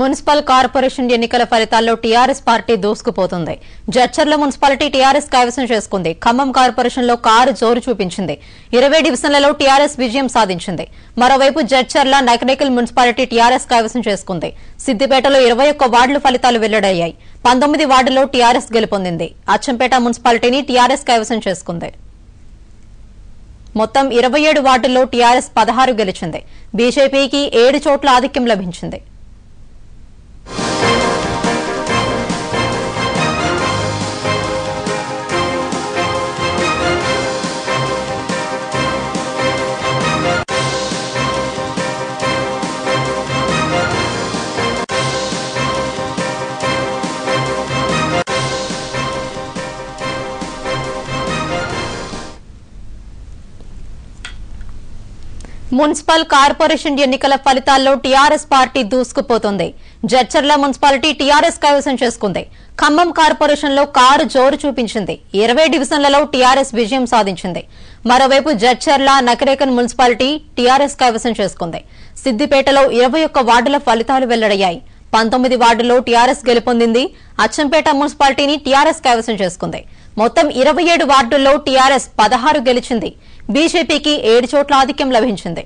Municipal corporation ఎన్నికల ఫలితాల్లో TRS party దూసుకుపోతుంది. జడ్చర్ల మున్సిపాలిటీ టీఆర్ఎస్ కైవసం చేసుకుంది. ఖమ్మం కార్పొరేషన్లో కారు జోరు చూపించింది. ఇరవై డివిజన్లలో టీఆర్ఎస్ విజయం సాధించింది. మరోవైపు జడ్చర్ల నకరేకల్ మున్సిపాలిటీ టీఆర్ఎస్ కైవసం చేసుకుంది. సిద్దిపేటలో ఇరవై ఒక్క వార్డుల ఫలితాలు వెల్లడయ్యాయి. పంతొమ్మిది వార్డుల్లో టీఆర్ఎస్ గెలుపొందింది. అచ్చంపేట మున్సిపాలిటీని టీఆర్ఎస్ కైవసం చేసుకుంది. మొత్తం ఇరవై ఏడు వార్డుల్లో టీఆర్ఎస్ పదహారు గెలిచింది. బీజేపీకి ఏడు చోట్ల ఆధిక్యం లభించింది. మున్సిపల్ కార్పొరేషన్ ఎన్నికల ఫలితాల్లో టీఆర్ఎస్ పార్టీ దూసుకుపోతుంది. జడ్చర్ల మున్సిపాలిటీ టీఆర్ఎస్ కైవసం చేసుకుంది. ఖమ్మం కార్పొరేషన్లో కారు జోరు చూపించింది. ఇరవై డివిజన్లలో టీఆర్ఎస్ విజయం సాధించింది. మరోవైపు జడ్చర్ల నకరేకన్ మున్సిపాలిటీ టీఆర్ఎస్ కైవసం చేసుకుంది. సిద్దిపేటలో ఇరవై ఒక్క వార్డుల ఫలితాలు వెల్లడయ్యాయి. పంతొమ్మిది వార్డుల్లో టీఆర్ఎస్ గెలుపొందింది. అచ్చంపేట మున్సిపాలిటీని టీఆర్ఎస్ కైవసం చేసుకుంది. మొత్తం ఇరవై ఏడు వార్డుల్లో టీఆర్ఎస్ పదహారు గెలిచింది. బీజేపీకి ఏడు చోట్ల ఆధిక్యం లభించింది.